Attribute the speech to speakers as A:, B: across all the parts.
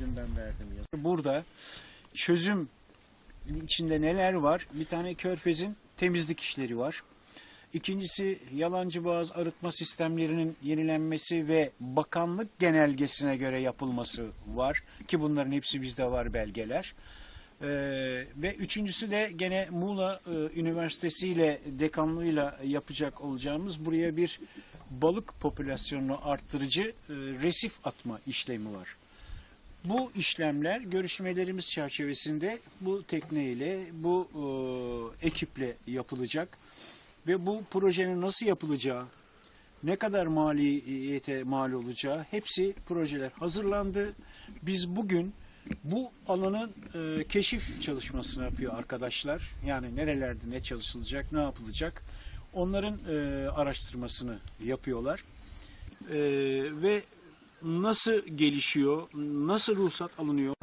A: Dün ben verdim. Burada çözüm içinde neler var? Bir tane körfezin temizlik işleri var. İkincisi yalancı boğaz arıtma sistemlerinin yenilenmesi ve bakanlık genelgesine göre yapılması var ki bunların hepsi bizde var belgeler. Ee, ve üçüncüsü de gene Muğla e, Üniversitesi ile dekanlığıyla yapacak olacağımız buraya bir balık popülasyonunu arttırıcı e, resif atma işlemi var. Bu işlemler görüşmelerimiz çerçevesinde bu tekneyle, bu e, ekiple yapılacak ve bu projenin nasıl yapılacağı, ne kadar maliyete mal olacağı hepsi projeler hazırlandı. Biz bugün bu alanın e, keşif çalışmasını yapıyor arkadaşlar. Yani nerelerde ne çalışılacak, ne yapılacak onların e, araştırmasını yapıyorlar. E, ve nasıl gelişiyor, nasıl ruhsat alınıyor,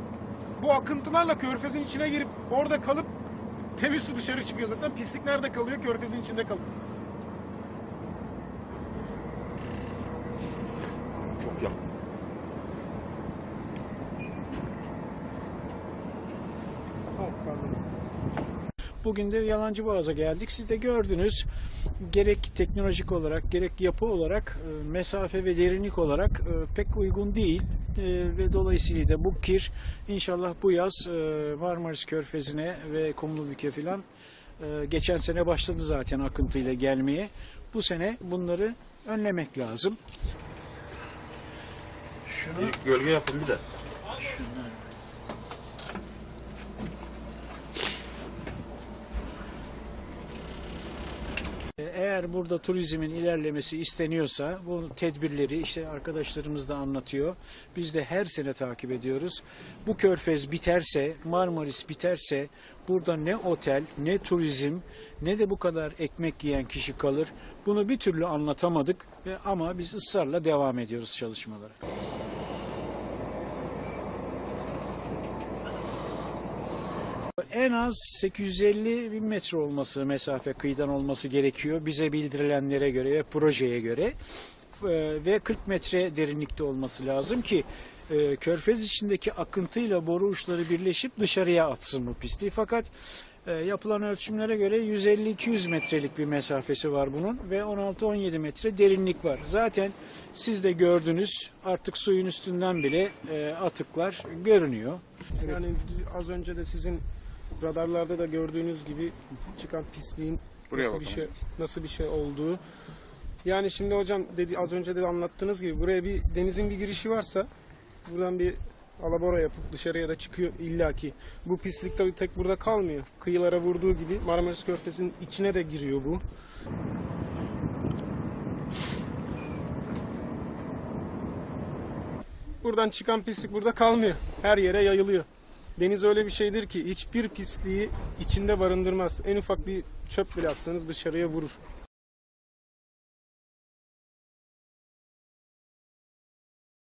B: Bu akıntılarla körfezin içine girip orada kalıp temiz su dışarı çıkıyor zaten. Pislik nerede kalıyor? Körfezin içinde kalıyor.
C: Çok yakın.
A: Bugün de Yalancı Boğaz'a geldik. Siz de gördünüz. Gerek teknolojik olarak gerek yapı olarak e, mesafe ve derinlik olarak e, pek uygun değil. E, Ve dolayısıyla da bu kir inşallah bu yaz Marmaris Körfezi'ne ve Kumlubük'e filan geçen sene başladı zaten akıntıyla gelmeye. Bu sene bunları önlemek lazım.
C: Bir gölge yapın bir de.
A: Eğer burada turizmin ilerlemesi isteniyorsa bu tedbirleri işte arkadaşlarımız da anlatıyor. Biz de her sene takip ediyoruz. Bu körfez biterse, Marmaris biterse burada ne otel, ne turizm, ne de bu kadar ekmek yiyen kişi kalır. Bunu bir türlü anlatamadık ve ama biz ısrarla devam ediyoruz çalışmalara. En az 850 bin metre olması mesafe kıyıdan olması gerekiyor bize bildirilenlere göre ve projeye göre e, ve 40 metre derinlikte olması lazım ki e, körfez içindeki akıntıyla boru uçları birleşip dışarıya atsın bu pisliği. Fakat e, yapılan ölçümlere göre 150-200 metrelik bir mesafesi var bunun ve 16-17 metre derinlik var. Zaten siz de gördünüz artık suyun üstünden bile atıklar görünüyor.
B: Yani az önce de sizin radarlarda da gördüğünüz gibi çıkan pisliğin
C: Buraya
B: nasıl bir şey nasıl bir şey olduğu. Yani şimdi hocam dedi az önce de anlattığınız gibi buraya bir denizin bir girişi varsa buradan bir alabora yapıp dışarıya da çıkıyor illaki. Bu pislik tabii tek burada kalmıyor. Kıyılara vurduğu gibi Marmaris Körfezi'nin içine de giriyor bu. Buradan çıkan pislik burada kalmıyor. Her yere yayılıyor. Deniz öyle bir şeydir ki hiçbir pisliği içinde barındırmaz. En ufak bir çöp bile atsanız dışarıya vurur.